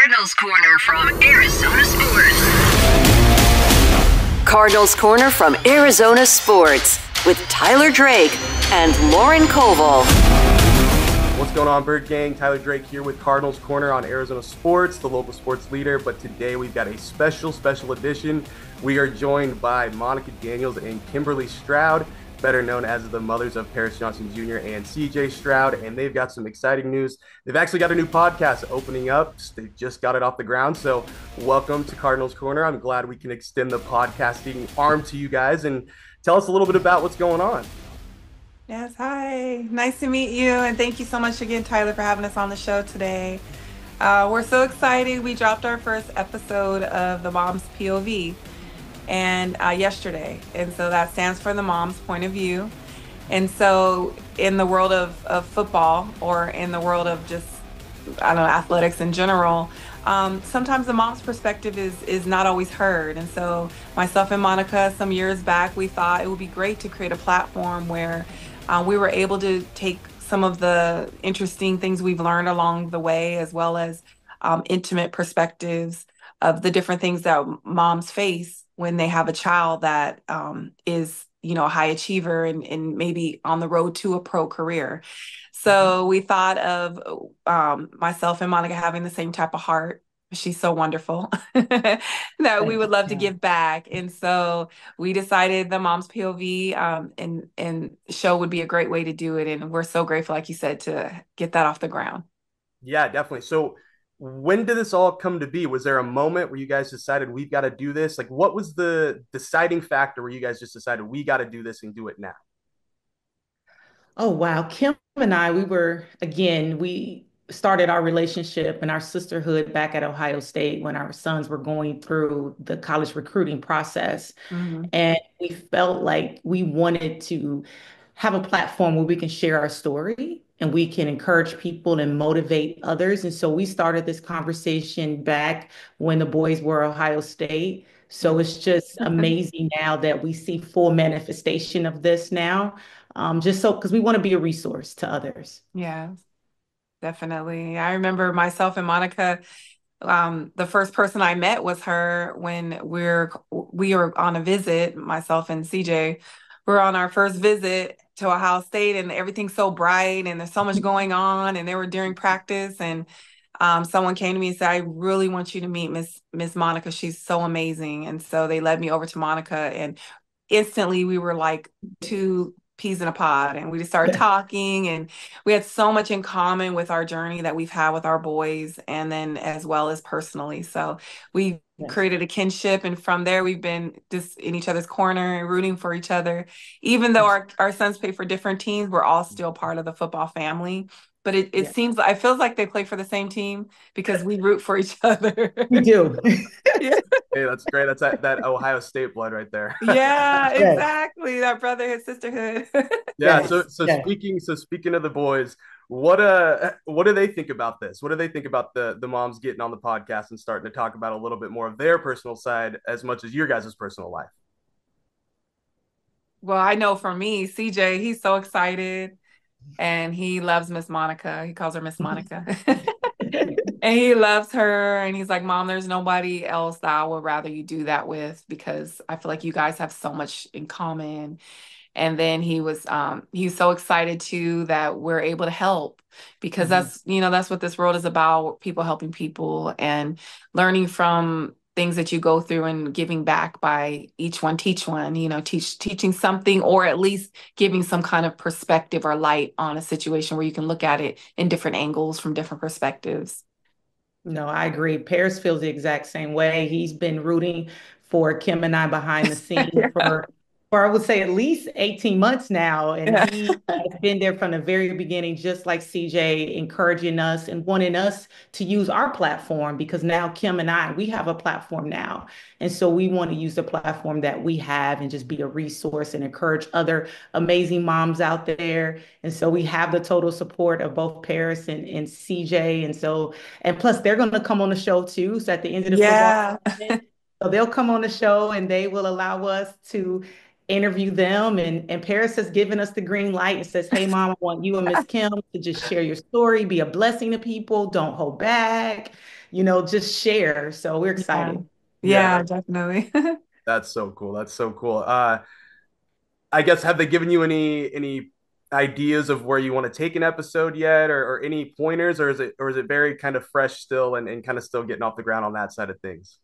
Cardinals Corner from Arizona Sports. Cardinals Corner from Arizona Sports with Tyler Drake and Lauren Koval. What's going on, Bird Gang? Tyler Drake here with Cardinals Corner on Arizona Sports, the local sports leader. But today we've got a special, special edition. We are joined by Monica Daniels and Kimberly Stroud better known as the mothers of Paris Johnson Jr. and CJ Stroud. And they've got some exciting news. They've actually got a new podcast opening up. They just got it off the ground. So, welcome to Cardinals Corner. I'm glad we can extend the podcasting arm to you guys and tell us a little bit about what's going on. Yes, hi. Nice to meet you. And thank you so much again, Tyler, for having us on the show today. Uh, we're so excited. We dropped our first episode of The Mom's POV and uh, yesterday. And so that stands for the mom's point of view. And so in the world of, of football or in the world of just, I don't know, athletics in general, um, sometimes the mom's perspective is is not always heard. And so myself and Monica, some years back, we thought it would be great to create a platform where uh, we were able to take some of the interesting things we've learned along the way, as well as um, intimate perspectives of the different things that moms face when they have a child that um, is you know a high achiever and, and maybe on the road to a pro career. So mm-hmm. we thought of um, myself and monica having the same type of heart. She's so wonderful that we would love to give back. And so we decided the mom's pov um, and and show would be a great way to do it. And we're so grateful like you said to get that off the ground. Yeah definitely. So when did this all come to be? Was there a moment where you guys decided we've got to do this? Like, what was the deciding factor where you guys just decided we got to do this and do it now? Oh, wow. Kim and I, we were, again, we started our relationship and our sisterhood back at Ohio State when our sons were going through the college recruiting process. Mm-hmm. And we felt like we wanted to have a platform where we can share our story and we can encourage people and motivate others. And so we started this conversation back when the boys were Ohio State. So it's just amazing now that we see full manifestation of this now. Um, just so because we want to be a resource to others. Yeah, definitely. I remember myself and Monica. Um, the first person I met was her when we're we were on a visit. Myself and CJ were on our first visit, to Ohio State and everything's so bright and there's so much going on and they were during practice and um, someone came to me and said, I really want you to meet Miss Miss Monica. She's so amazing. And so they led me over to Monica and instantly we were like two peas in a pod and we just started talking and we had so much in common with our journey that we've had with our boys and then as well as personally so we created a kinship and from there we've been just in each other's corner and rooting for each other. Even though our, our sons play for different teams we're all mm. still part of the football family but it, it yeah. seems it feels like they play for the same team because we root for each other. We do. yeah. Hey, that's great. That's that, that Ohio State blood right there. yeah, exactly. That brotherhood, sisterhood. yeah. Yes. So so yes. speaking so speaking of the boys, what uh what do they think about this? What do they think about the the moms getting on the podcast and starting to talk about a little bit more of their personal side as much as your guys' personal life? Well, I know for me, CJ, he's so excited and he loves Miss Monica. He calls her Miss Monica. and he loves her and he's like, "Mom, there's nobody else that I would rather you do that with because I feel like you guys have so much in common." And then he was um he's so excited too that we're able to help because mm-hmm. that's you know that's what this world is about people helping people and learning from things that you go through and giving back by each one teach one you know teach teaching something or at least giving some kind of perspective or light on a situation where you can look at it in different angles from different perspectives no i agree paris feels the exact same way he's been rooting for kim and i behind the scenes yeah. for for I would say at least 18 months now. And yeah. he has been there from the very beginning, just like CJ, encouraging us and wanting us to use our platform because now Kim and I, we have a platform now. And so we want to use the platform that we have and just be a resource and encourage other amazing moms out there. And so we have the total support of both Paris and, and CJ. And so, and plus they're going to come on the show too. So at the end of the yeah. so they'll come on the show and they will allow us to interview them. And, and Paris has given us the green light and says, Hey, mom, I want you and Miss Kim to just share your story, be a blessing to people, don't hold back. you know, just share. So we're excited. Yeah, Yeah, that, definitely. that's so cool. That's so cool. Uh, I guess have they given you any any ideas of where you want to take an episode yet, or, or any pointers, or is it or is it very kind of fresh still and, and kind of still getting off the ground on that side of things?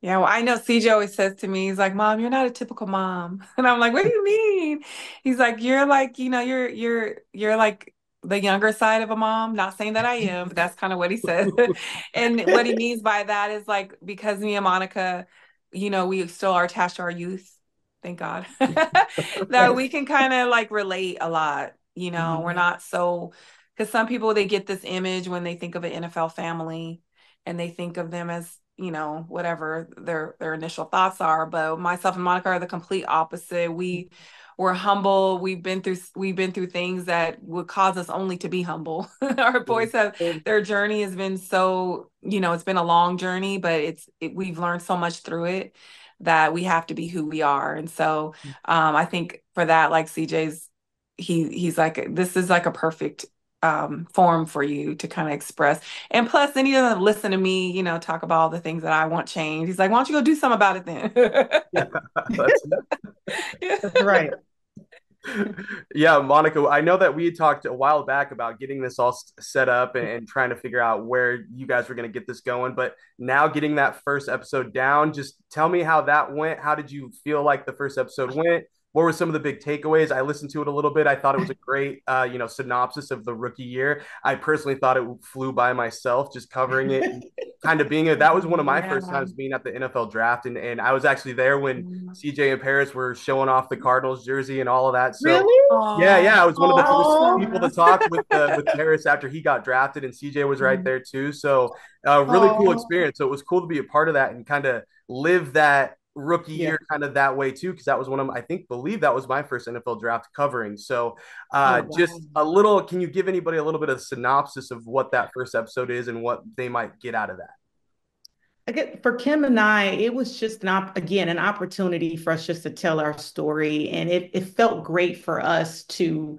Yeah, well, I know CJ always says to me, he's like, "Mom, you're not a typical mom." And I'm like, "What do you mean?" He's like, "You're like, you know, you're you're you're like the younger side of a mom." Not saying that I am, but that's kind of what he says. And what he means by that is like because me and Monica, you know, we still are attached to our youth, thank God, that we can kind of like relate a lot. You know, we're Mhm. not so because some people they get this image when they think of an NFL family and they think of them as you know whatever their their initial thoughts are but myself and Monica are the complete opposite. We we're humble. We've been through we've been through things that would cause us only to be humble. Our boys have their journey has been so you know it's been a long journey but it's it, we've learned so much through it that we have to be who we are. And so um I think for that like CJ's he he's like this is like a perfect um form for you to kind of express and plus, then he doesn't listen to me, you know, talk about all the things that I want changed. He's like, why don't you go do something about it then? Yeah, that's That's right. yeah, Monica, I know that we had talked a while back about getting this all set up and, and trying to figure out where you guys were going to get this going. But now getting that first episode down, just tell me how that went. How did you feel like the first episode went? What were some of the big takeaways? I listened to it a little bit. I thought it was a great, uh, you know, synopsis of the rookie year. I personally thought it flew by myself, just covering it, and kind of being a. That was one of my first times being at the NFL draft, and and I was actually there when CJ and Paris were showing off the Cardinals jersey and all of that. So Really? yeah, yeah, I was one of the first people to talk with uh, with Paris after he got drafted, and CJ was right Mhm. there too. So uh, really cool experience. So it was cool to be a part of that and kind of live that rookie Yeah. year kind of that way too, because that was one of my, I think believe that was my first NFL draft covering. So uh, Oh, wow. just a little, can you give anybody a little bit of synopsis of what that first episode is and what they might get out of that? I get for Kim and I, it was just an op again an opportunity for us just to tell our story, and it it felt great for us to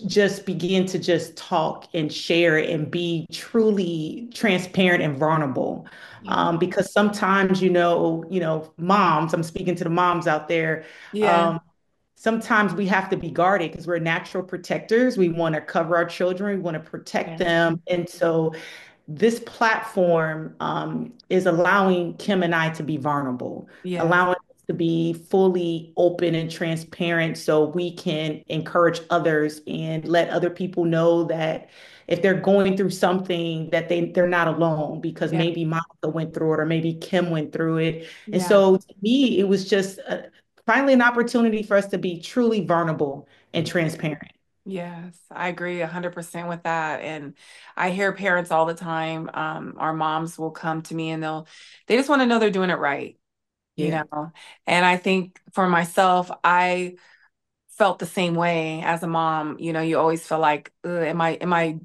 just begin to just talk and share and be truly transparent and vulnerable. Um, because sometimes, you know, you know, moms, I'm speaking to the moms out there, Yeah. um, sometimes we have to be guarded because we're natural protectors. We want to cover our children, we want to protect Yeah. them. And so this platform um, is allowing Kim and I to be vulnerable, Yeah. allowing to be fully open and transparent so we can encourage others and let other people know that if they're going through something that they they're not alone because Yeah. maybe Monica went through it or maybe Kim went through it. And Yeah. so to me, it was just uh finally an opportunity for us to be truly vulnerable and transparent. Yes, I agree 100% with that. And I hear parents all the time, um, our moms will come to me and they'll, they just want to know they're doing it right, you Yeah. know? And I think for myself, I felt the same way as a mom. You know, you always feel like, am I, am I,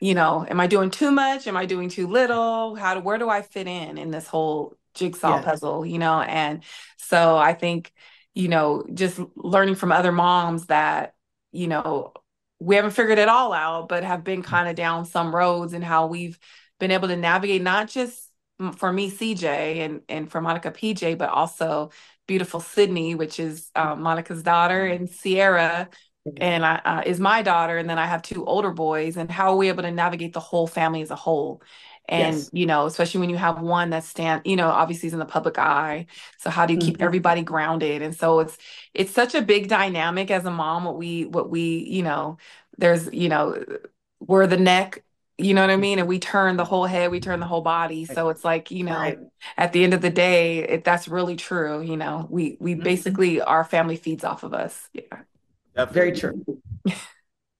you know, am I doing too much? Am I doing too little? How do, where do I fit in in this whole jigsaw puzzle, you know? And so I think, you know, just learning from other moms that, you know, we haven't figured it all out, but have been kind of down some roads and how we've been able to navigate not just mm, for me, CJ, and and for Monica, PJ, but also beautiful Sydney, which is um, Monica's daughter, and Sierra, and I, uh, is my daughter, and then I have two older boys, and how are we able to navigate the whole family as a whole? And Yes. you know, especially when you have one that stand, you know, obviously is in the public eye. So how do you keep Mhm. everybody grounded? And so it's it's such a big dynamic as a mom. What we what we you know, there's you know, we're the neck. You know what I mean? And we turn the whole head, we turn the whole body. So it's like, you know, Right. at the end of the day, it, that's really true. You know, we we Mhm. basically our family feeds off of us. Yeah. Very true.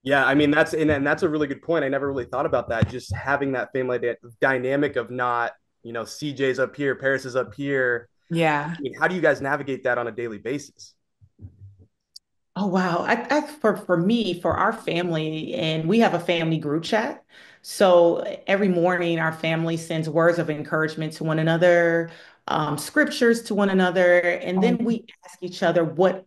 Yeah, I mean that's and, and that's a really good point. I never really thought about that. Just having that family dy- dynamic of not, you know, CJ's up here, Paris is up here. Yeah. I mean, how do you guys navigate that on a daily basis? Oh wow. I, I for for me, for our family, and we have a family group chat. So every morning our family sends words of encouragement to one another. um, scriptures to one another, and then we ask each other what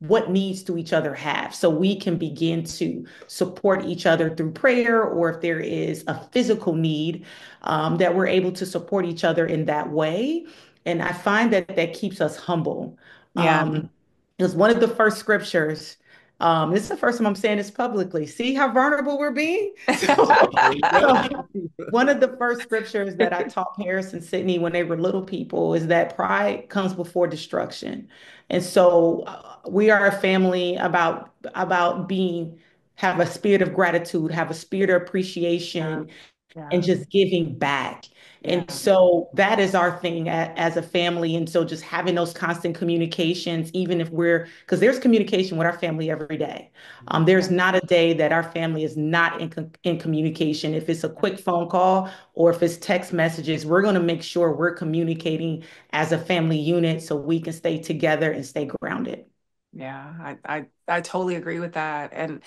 what needs do each other have so we can begin to support each other through prayer or if there is a physical need um, that we're able to support each other in that way and i find that that keeps us humble Yeah. um, it was one of the first scriptures um, this is the first time I'm saying this publicly. See how vulnerable we're being? So, one of the first scriptures that I taught Paris and Sydney when they were little people is that pride comes before destruction. And so uh, we are a family about about being have a spirit of gratitude, have a spirit of appreciation, Yeah. and just giving back. Yeah. And so that is our thing as a family. And so just having those constant communications, even if we're, because there's communication with our family every day. Um, there's not a day that our family is not in, in communication. If it's a quick phone call or if it's text messages, we're going to make sure we're communicating as a family unit so we can stay together and stay grounded. Yeah, I, I I totally agree with that. And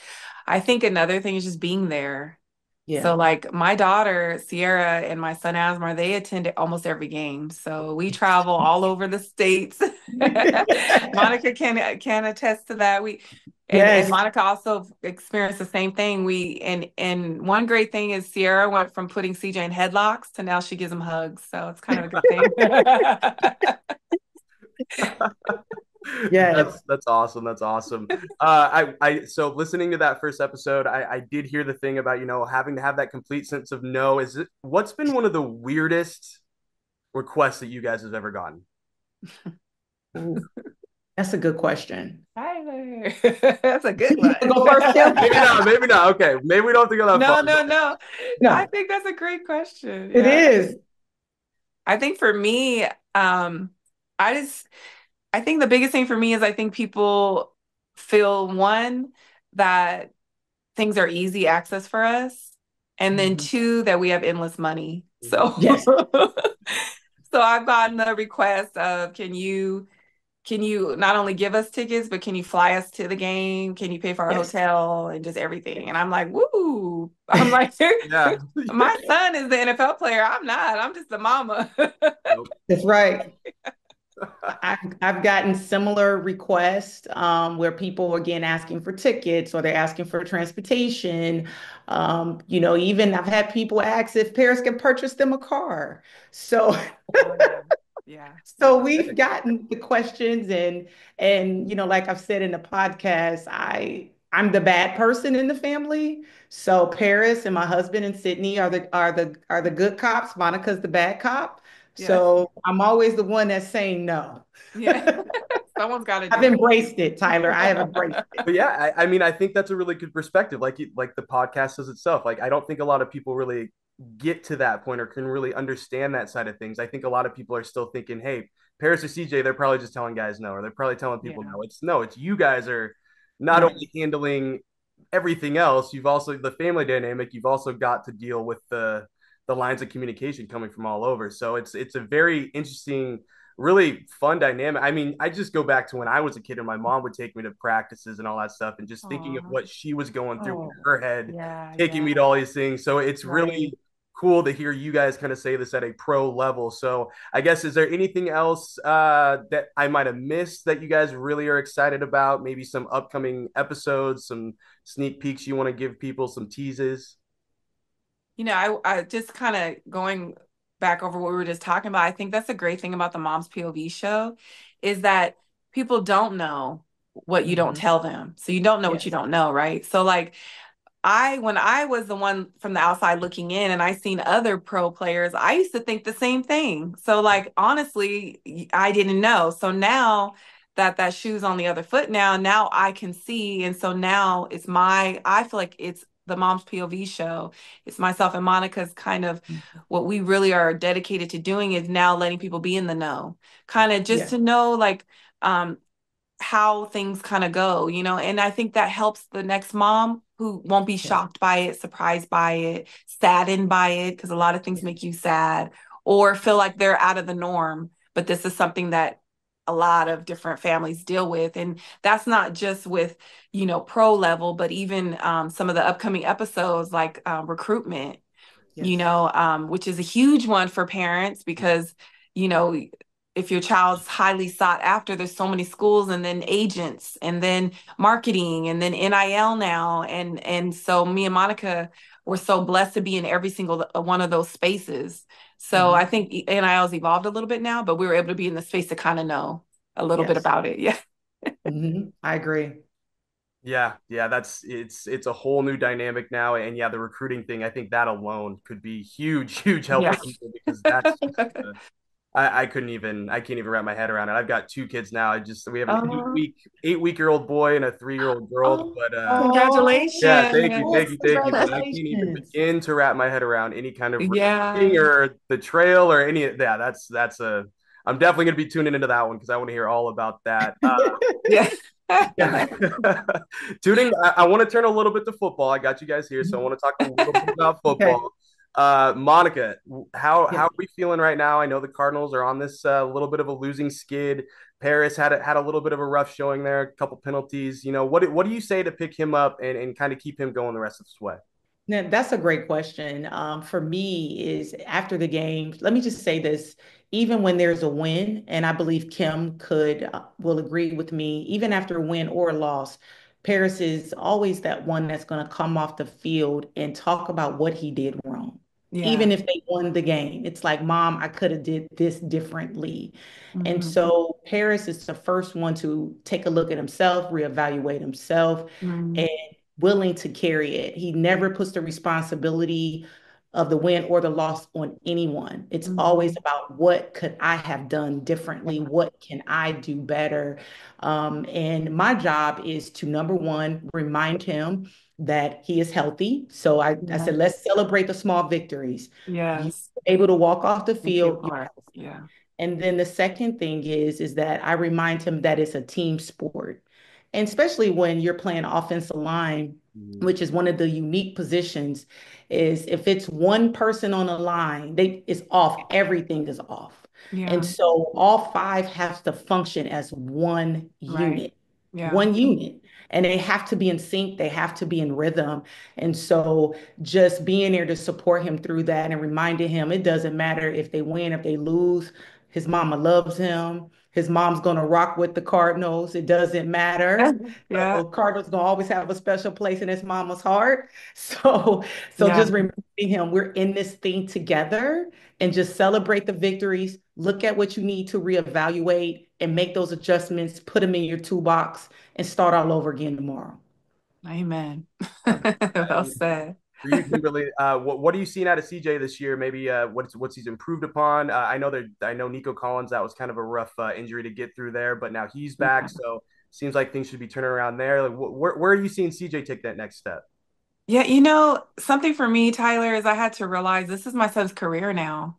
I think another thing is just being there. Yeah. So like my daughter, Sierra, and my son Asmar, they attend almost every game. So we travel all over the states. Monica can can attest to that. We and, Yes. and Monica also experienced the same thing. We and and one great thing is Sierra went from putting CJ in headlocks to now she gives him hugs. So it's kind of a good thing. Yes. That's that's awesome. That's awesome. Uh, I I so listening to that first episode, I I did hear the thing about you know having to have that complete sense of no. Is it what's been one of the weirdest requests that you guys have ever gotten? That's a good question. Tyler, that's a good one. Go first, Kim. Maybe not. Maybe not. Okay. Maybe we don't have to go that No, far. no, no. No. I think that's a great question. It Yeah. is. I think for me, um, I just, I think the biggest thing for me is I think people feel one, that things are easy access for us, and then Mhm. two, that we have endless money. So, Yes. so I've gotten the request of, can you, can you not only give us tickets, but can you fly us to the game? Can you pay for our Yes. hotel and just everything? And I'm like, woo! I'm like, Yeah. my son is the NFL player. I'm not. I'm just the mama. That's right. I've, I've gotten similar requests um, where people are again asking for tickets or they're asking for transportation. Um, you know, even I've had people ask if Paris can purchase them a car. So, Yeah. so we've gotten the questions and and you know, like I've said in the podcast, I I'm the bad person in the family. So Paris and my husband and Sydney are the are the are the good cops. Monica's the bad cop. Yes. So I'm always the one that's saying no. Yeah. Someone's got to I've embraced it, Tyler. I have embraced it. But yeah, I, I mean, I think that's a really good perspective. Like you- like the podcast says itself. Like I don't think a lot of people really get to that point or can really understand that side of things. I think a lot of people are still thinking, hey, Paris or CJ, they're probably just telling guys no, or they're probably telling people Yeah. no. It's no, it's you guys are not Right. only handling everything else, you've also the family dynamic, you've also got to deal with the the lines of communication coming from all over. So it's it's a very interesting really fun dynamic. I mean, I just go back to when I was a kid and my mom would take me to practices and all that stuff, and just thinking of what she was going through in Oh, her head, Yeah. taking yeah. me to all these things. So it's Right. really cool to hear you guys kind of say this at a pro level. So I guess is there anything else uh, that I might have missed that you guys really are excited about? Maybe some upcoming episodes, some sneak peeks you want to give people, some teases. You know, I, I just kind of going back over what we were just talking about. I think that's a great thing about the Mom's POV show is that people don't know what you don't Mhm. tell them. So you don't know what you don't know, right? So like I when I was the one from the outside looking in and I seen other pro players, I used to think the same thing. So like honestly, I didn't know. So now that that shoe's on the other foot now, now I can see and so now it's my I feel like it's the mom's POV show. It's myself and Monica's kind of what we really are dedicated to doing is now letting people be in the know. Kind of just Yeah. to know like um how things kind of go, you know, and I think that helps the next mom who won't be shocked by it, surprised by it, saddened by it, because a lot of things make you sad or feel like they're out of the norm. But this is something that a lot of different families deal with. And that's not just with, you know, pro level, but even um, some of the upcoming episodes like um, recruitment, you know, um, which is a huge one for parents because, you know, if your child's highly sought after, there's so many schools and then agents and then marketing and then NIL now. And and so me and Monica were so blessed to be in every single uh, one of those spaces. So mm-hmm. I think NIL's evolved a little bit now, but we were able to be in the space to kind of know a little yes. bit about it. Yeah. mm-hmm. I agree. Yeah, yeah, that's it's it's a whole new dynamic now, and yeah, the recruiting thing. I think that alone could be huge, huge help for people because that's I, I couldn't even I can't even wrap my head around it. I've got two kids now. I just we have an eight week eight week year old boy and a three year old girl. Oh, but uh, congratulations! Yeah, thank you, thank you, thank you. But I can't even begin to wrap my head around any kind of yeah or the trail or any. of Yeah, that's that's a. I'm definitely going to be tuning into that one because I want to hear all about that. Uh, yeah. yeah. Tuning, I, I, want to turn a little bit to football. I got you guys here, so I want to talk a little bit about football. Okay. Uh, Monica, how yeah. how are we feeling right now? I know the Cardinals are on this uh, little bit of a losing skid. Paris had a, had a little bit of a rough showing there, a couple penalties. You know, what what do you say to pick him up and, and kind of keep him going the rest of the way? Yeah, that's a great question. Um, for me, is after the game. Let me just say this: even when there's a win, and I believe Kim could uh, will agree with me, even after a win or a loss, Paris is always that one that's going to come off the field and talk about what he did wrong. Yeah. Even if they won the game, it's like, Mom, I could have did this differently. Mm-hmm. And so Paris is the first one to take a look at himself, reevaluate himself, mm-hmm. and willing to carry it. He never puts the responsibility of the win or the loss on anyone. It's mm-hmm. always about what could I have done differently? What can I do better? Um, and my job is to number one, remind him that he is healthy. So I, yeah. I said, let's celebrate the small victories. Yes. able to walk off the field. Yeah. And then the second thing is, is that I remind him that it's a team sport. And especially when you're playing offensive line. Which is one of the unique positions, is if it's one person on a line, they it's off, everything is off. Yeah. And so all five have to function as one right. unit. Yeah. One unit and they have to be in sync they have to be in rhythm and so just being there to support him through that and reminding him it doesn't matter if they win if they lose his mama loves him his mom's going to rock with the Cardinals. It doesn't matter. yeah. So Cardinals going to always have a special place in his mama's heart. So, so yeah. just reminding him we're in this thing together and just celebrate the victories. Look at what you need to reevaluate and make those adjustments, put them in your toolbox and start all over again tomorrow. Amen. well said for you, Kimberly, uh, what what are you seeing out of CJ this year? Maybe uh, what's what's he's improved upon. Uh, I know that I know Nico Collins. That was kind of a rough uh, injury to get through there, but now he's back, yeah. so seems like things should be turning around there. Like, wh- where where are you seeing CJ take that next step? Yeah, you know, something for me, Tyler, is I had to realize this is my son's career now.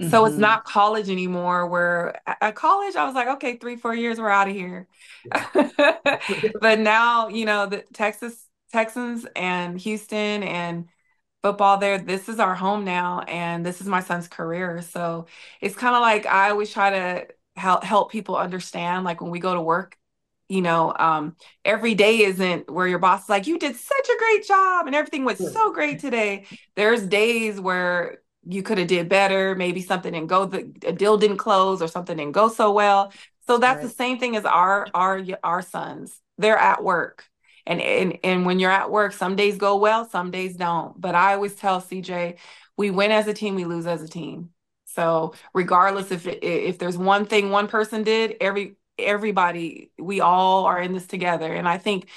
Mm-hmm. So it's mm-hmm. not college anymore. Where at college, I was like, okay, three, four years, we're out of here. Yeah. but now, you know, the Texas Texans and Houston and football there. This is our home now, and this is my son's career. So it's kind of like I always try to help help people understand. Like when we go to work, you know, um, every day isn't where your boss is like, "You did such a great job," and everything was so great today. There's days where you could have did better. Maybe something didn't go, the a deal didn't close, or something didn't go so well. So that's right. the same thing as our our our sons. They're at work and, and and when you're at work some days go well some days don't. But i always tell cj we win as a team we lose as a team. So regardless if it, if there's one thing one person did every everybody we all are in this together. And i think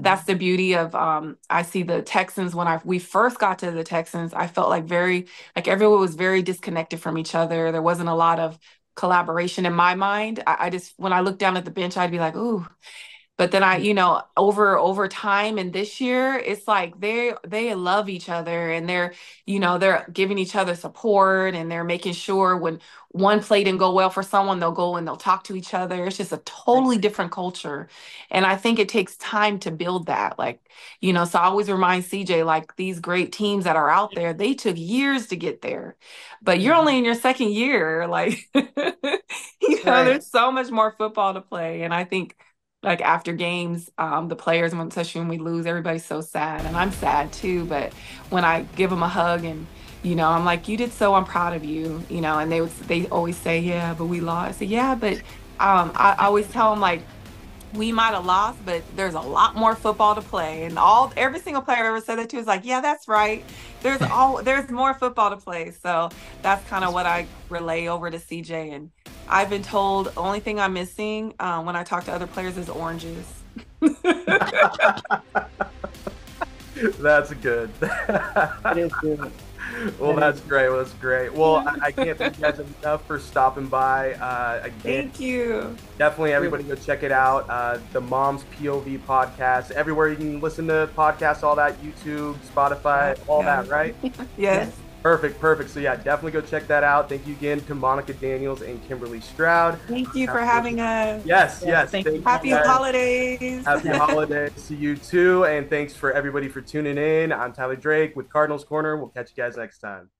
that's the beauty of um, I see the Texans. When I we first got to the Texans I felt like very like everyone was very disconnected from each other. There wasn't a lot of collaboration in my mind. I, I just when I looked down at the bench I'd be like ooh but then i mm. you know over over time and this year it's like they they love each other and they're you know they're giving each other support and they're making sure when one play didn't go well for someone they'll go and they'll talk to each other. It's just a totally different culture. And i think it takes time to build that like you know so i always remind cj like these great teams that are out there they took years to get there. But you're mm-hmm. only in your second year like you know right. there's so much more football to play. And i think like after games, um, the players, especially when we lose, everybody's so sad, and I'm sad too. But when I give them a hug and you know, I'm like, you did so. I'm proud of you. You know, and they would they always say, yeah, but we lost. I said, yeah, but um, I, I always tell them like we might have lost, but there's a lot more football to play. And all every single player I've ever said that to is like, yeah, that's right. There's all there's more football to play. So that's kind of what I relay over to CJ. And I've been told the only thing I'm missing um, when I talk to other players is oranges. that's good. It is good. well, that's great. Well, that's great. Well, I, I can't thank you guys enough for stopping by. Uh, again, Thank you. definitely everybody go check it out. Uh, the Mom's POV podcast, everywhere you can listen to podcasts, all that, YouTube, Spotify, all Yeah. that, right? Yes. Perfect, perfect. So yeah, definitely go check that out. Thank you again to Monica Daniels and Kimberly Stroud. Thank you for having us. Yes, Yes, yes. thank you. Happy guys. holidays. Happy holidays to you too. And thanks for everybody for tuning in. I'm Tyler Drake with Cardinals Corner. We'll catch you guys next time.